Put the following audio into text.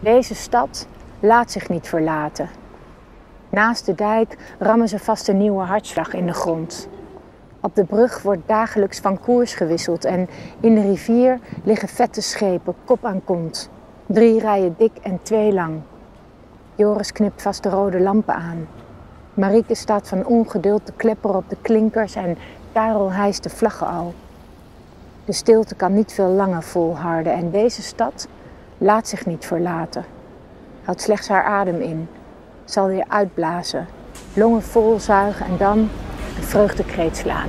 Deze stad laat zich niet verlaten. Naast de dijk rammen ze vast een nieuwe hartslag in de grond. Op de brug wordt dagelijks van koers gewisseld en in de rivier liggen vette schepen kop aan kont. Drie rijen dik en twee lang. Joris knipt vast de rode lampen aan. Marieke staat van ongeduld te klepperen op de klinkers en Karel hijst de vlaggen al. De stilte kan niet veel langer volharden en deze stad laat zich niet verlaten. Houdt slechts haar adem in, zal weer uitblazen, longen vol zuigen en dan een vreugdekreet slaan.